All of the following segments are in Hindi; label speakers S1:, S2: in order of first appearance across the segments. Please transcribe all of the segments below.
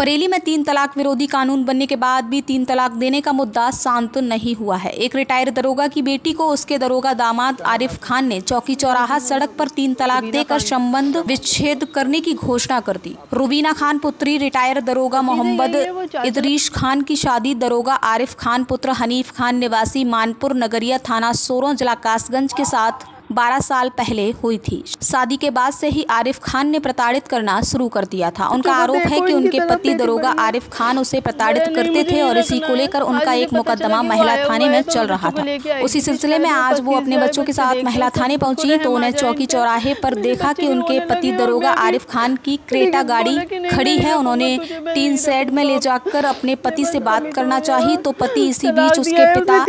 S1: बरेली में तीन तलाक विरोधी कानून बनने के बाद भी तीन तलाक देने का मुद्दा शांत नहीं हुआ है। एक रिटायर्ड दरोगा की बेटी को उसके दरोगा दामाद आरिफ खान ने चौकी चौराहा सड़क पर तीन तलाक देकर संबंध विच्छेद करने की घोषणा कर दी। रुबीना खान पुत्री रिटायर्ड दरोगा मोहम्मद इदरीश खान की शादी दरोगा आरिफ खान पुत्र हनीफ खान निवासी मानपुर नगरिया थाना सोरों जिला कासगंज के साथ 12 साल पहले हुई थी। शादी के बाद से ही आरिफ खान ने प्रताड़ित करना शुरू कर दिया था। उनका आरोप है कि उनके पति दरोगा आरिफ खान उसे प्रताड़ित करते थे और इसी को लेकर उनका एक मुकदमा महिला थाने में चल रहा था। उसी सिलसिले में आज वो अपने बच्चों के साथ महिला थाने पहुँची तो उन्हें चौकी चौराहे पर देखा कि उनके पति दरोगा आरिफ खान की क्रेटा गाड़ी खड़ी है उन्होंने तीन सेड में ले जाकर अपने पति से बात करना चाहिए तो पति इसी बीच उसके पिता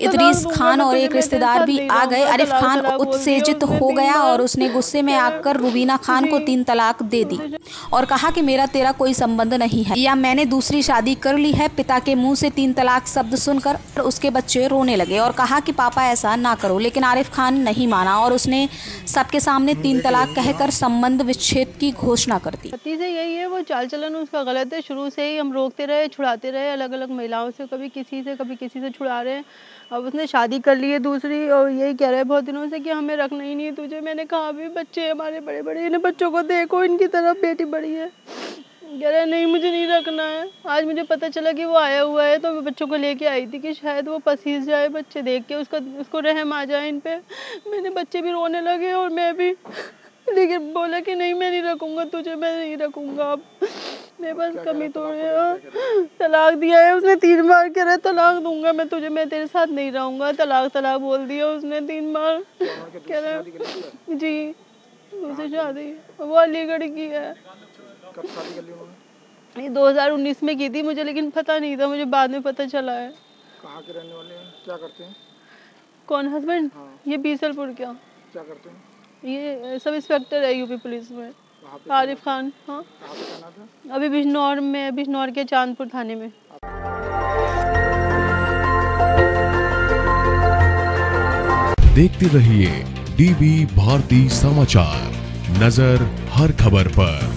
S1: इदरीस खान और एक रिश्तेदार भी आ गए आरिफ खान खान उत्तेजित हो गया और उसने गुस्से में आकर रुबीना खान को तीन तलाक दे दी और कहा कि मेरा तेरा कोई संबंध नहीं है। या मैंने दूसरी शादी कर ली है पिता के मुँह से तीन तलाक शब्द सुनकर उसके बच्चे रोने लगे और कहा कि पापा ऐसा ना करो लेकिन आरिफ खान नहीं माना और उसने सबके सामने तीन तलाक कहकर संबंध विच्छेद की घोषणा कर दी।
S2: पति से यही है वो चाल चलन उसका गलत है। शुरू से ही हम रोकते रहे छुड़ाते रहे अलग अलग महिलाओं से कभी किसी से कभी किसी से छुड़ा रहे हैं। अब उसने शादी कर ली है दूसरी और यही कह रहे हैं बहुत दिनों से कि हमें रखना ही नहीं है तुझे। मैंने कहा भी बच्चे हमारे बड़े बड़े, इन्हें बच्चों को देखो, इनकी तरफ़ बेटी बड़ी है। कह रहे, नहीं, मुझे नहीं रखना है। आज मुझे पता चला कि वो आया हुआ है तो मैं बच्चों को लेके आई थी कि शायद वो पसीस जाए, बच्चे देख के उसका, उसको रहम आ जाए इन पर मैंने बच्चे भी रोने लगे और मैं भी, लेकिन बोला कि, नहीं, मैं नहीं रखूँगा, तुझे मैं नहीं रखूँगा अब। पास कमी तो तलाक दिया है उसने तीन बार कह रहा तलाक दूँगा मैं तुझे मैं तेरे साथ नहीं रहूँगा। तलाक तलाक बोल दिया उसने तीन बार। कह रहा जी दूसरी शादी। वो अलीगढ़ की है। ये 2019 में की थी मुझे लेकिन पता नहीं था मुझे बाद में पता चला है।
S3: कहाँ के रहने वाले हैं? क्या करते हैं?
S2: कौन हस्बैंड?
S3: हाँ।
S2: ये बीसलपुर क्या
S3: क्या करते हैं?
S2: ये सब इंस्पेक्टर है यूपी पुलिस में। आरिफ खान हाँ। अभी बिजनौर में बिजनौर के चांदपुर थाने में।
S4: देखते रहिए डीबी भारती समाचार। नज़र हर खबर पर।